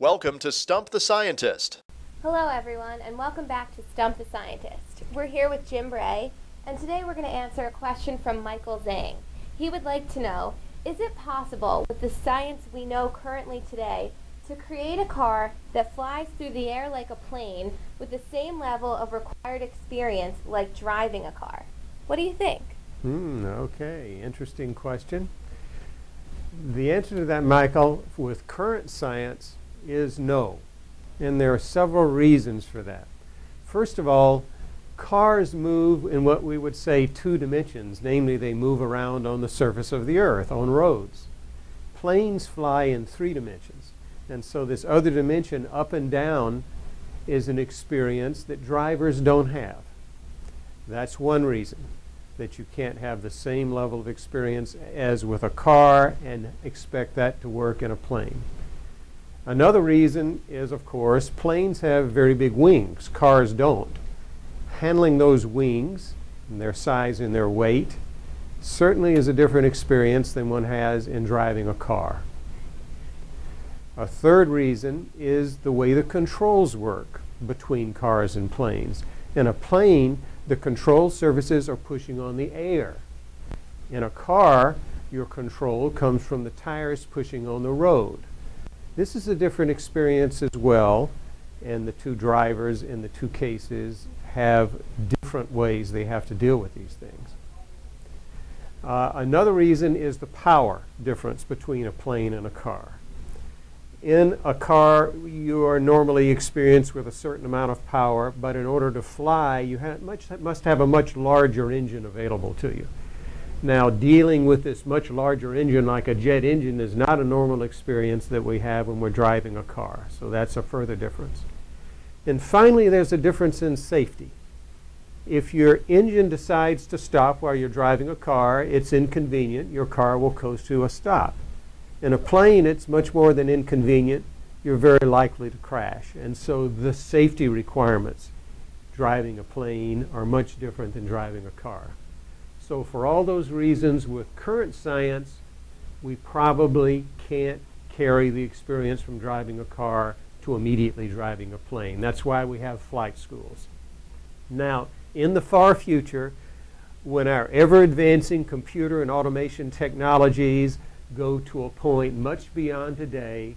Welcome to Stump the Scientist. Hello, everyone, and welcome back to Stump the Scientist. We're here with Jim Bray, and today we're going to answer a question from Michael Zhang. He would like to know Is it possible, with the science we know currently today, to create a car that flies through the air like a plane with the same level of required experience like driving a car? What do you think? Hmm, okay, interesting question. The answer to that, Michael, with current science is no. And there are several reasons for that. First of all, cars move in what we would say two dimensions, namely, they move around on the surface of the earth, on roads. Planes fly in three dimensions. And so, this other dimension, up and down, is an experience that drivers don't have. That's one reason that you can't have the same level of experience as with a car and expect that to work in a plane. Another reason is, of course, planes have very big wings, cars don't. Handling those wings, and their size and their weight, certainly is a different experience than one has in driving a car. A third reason is the way the controls work between cars and planes. In a plane, the control surfaces are pushing on the air. In a car, your control comes from the tires pushing on the road. This is a different experience as well, and the two drivers in the two cases have different ways they have to deal with these things. Uh, another reason is the power difference between a plane and a car in a car, you are normally experienced with a certain amount of power, but in order to fly, you much, must have a much larger engine available to you. Now, dealing with this much larger engine like a jet engine is not a normal experience that we have when we're driving a car. So that's a further difference. And finally, there's a difference in safety. If your engine decides to stop while you're driving a car, it's inconvenient. Your car will coast to a stop. In a plane, it's much more than inconvenient. You're very likely to crash. And so the safety requirements driving a plane are much different than driving a car. So for all those reasons, with current science, we probably can't carry the experience from driving a car to immediately driving a plane. That's why we have flight schools. Now, in the far future, when our ever advancing computer and automation technologies go to a point much beyond today.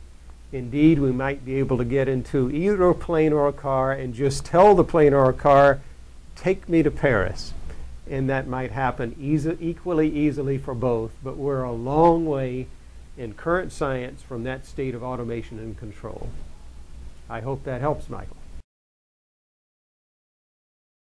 Indeed, we might be able to get into either a plane or a car and just tell the plane or a car, take me to Paris. And that might happen easy, equally easily for both, but we're a long way in current science from that state of automation and control. I hope that helps, Michael.